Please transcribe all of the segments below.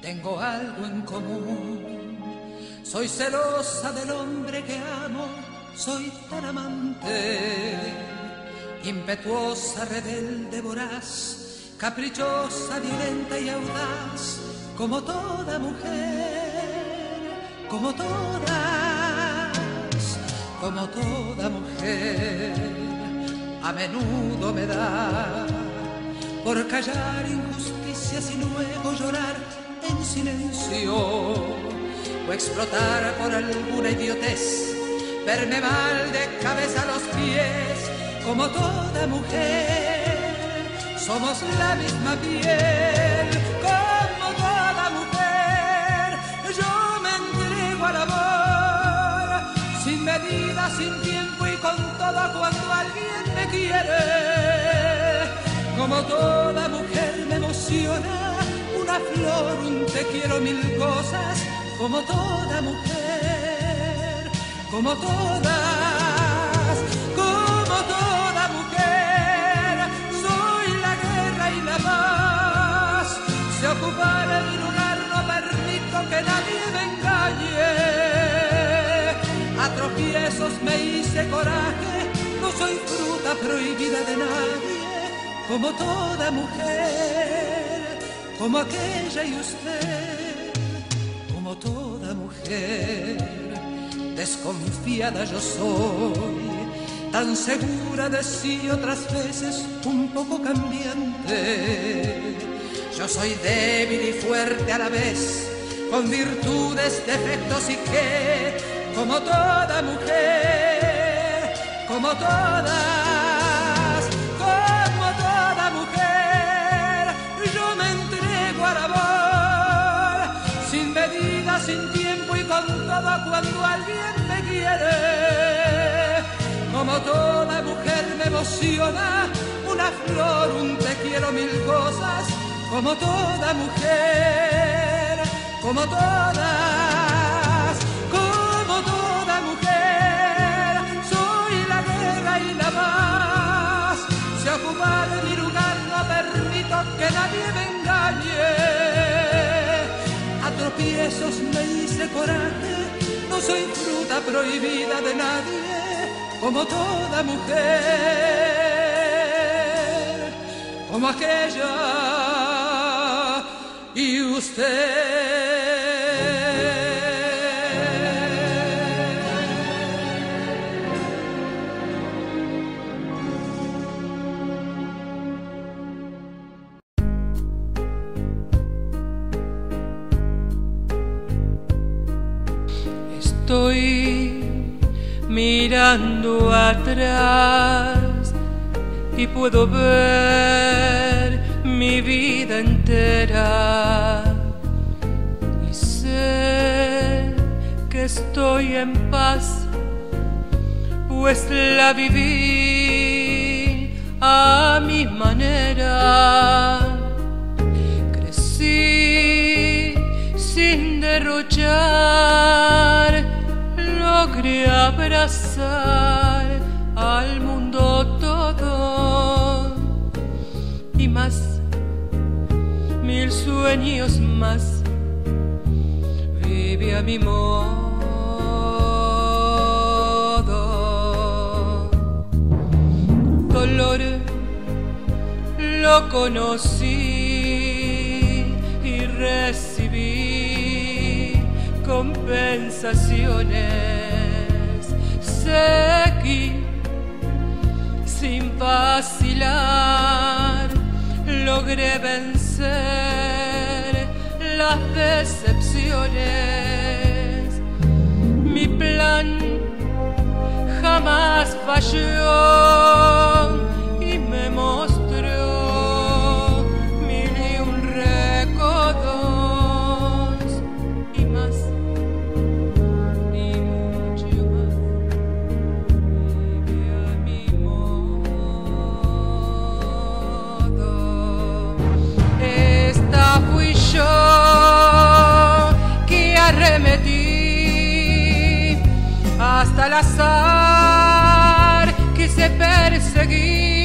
tengo algo en común. Soy celosa del hombre que amo, soy tan amante, impetuosa, rebelde, voraz, caprichosa, violenta y audaz, como toda mujer, como todas, como toda mujer. A menudo me da por callar y luego llorar en silencio. O explotar por alguna idiotez, verme mal de cabeza a los pies, como toda mujer, somos la misma piel, como toda mujer, yo me entrego al amor, sin medida, sin tiempo y con todo cuando alguien me quiere, como toda mujer flor, un te quiero mil cosas, como toda mujer, como todas, como toda mujer, soy la guerra y la paz. Se ocupará de mi lugar, no permito que nadie me engañe. A tropiezos me hice coraje, no soy fruta prohibida de nadie, como toda mujer como aquella y usted, como toda mujer, desconfiada yo soy, tan segura de sí otras veces un poco cambiante. Yo soy débil y fuerte a la vez, con virtudes, defectos y que, como toda mujer, como toda Como toda mujer me emociona una flor, un te quiero mil cosas, como toda mujer, como todas, como toda mujer, soy la guerra y la paz. Se ocupa de mi lugar, no permito que nadie me engañe. Tropiezos me hice coraje, no soy fruta prohibida de nadie, como toda mujer, como aquella y usted. Estoy mirando atrás y puedo ver mi vida entera y sé que estoy en paz, pues la viví a mi manera. Crecí sin derrochar logre abrazar al mundo todo. Y más, mil sueños más, vive a mi modo. Dolor lo conocí y recibí compensaciones sin vacilar, logré vencer las decepciones. Mi plan jamás falló el azar quise perseguir.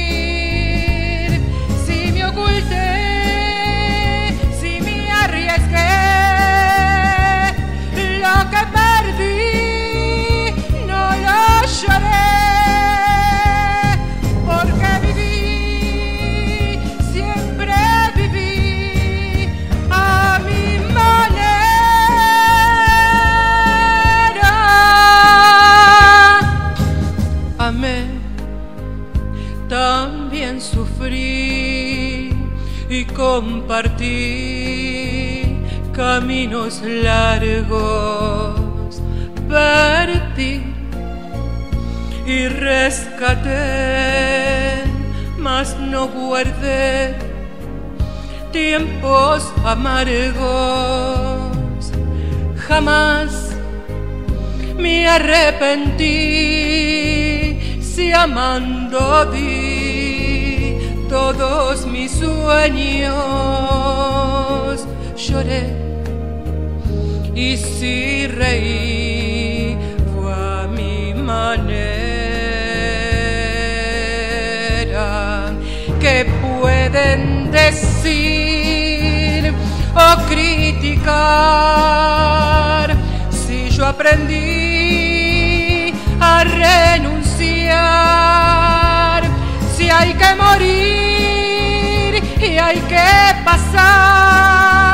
también sufrí y compartí caminos largos, perdí y rescaté, mas no guardé tiempos amargos. Jamás me arrepentí si amando todos mis sueños. Lloré. Y si reí fue a mi manera. Que pueden decir o criticar si yo aprendí a renunciar. Si hay que morir hay que pasar